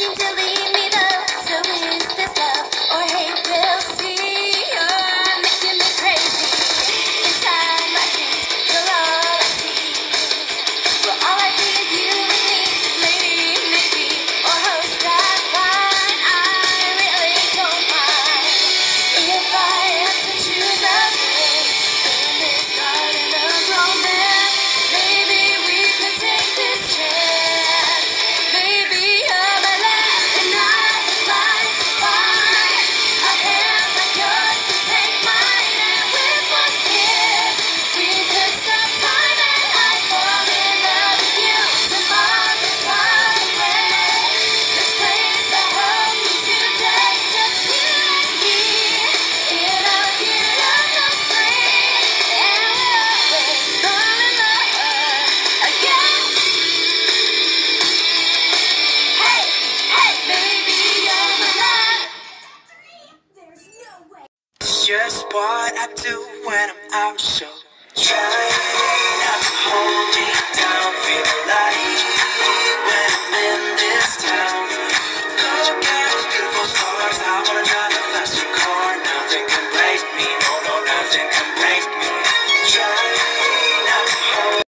listen to the just what I do when I'm out, so try not to hold me.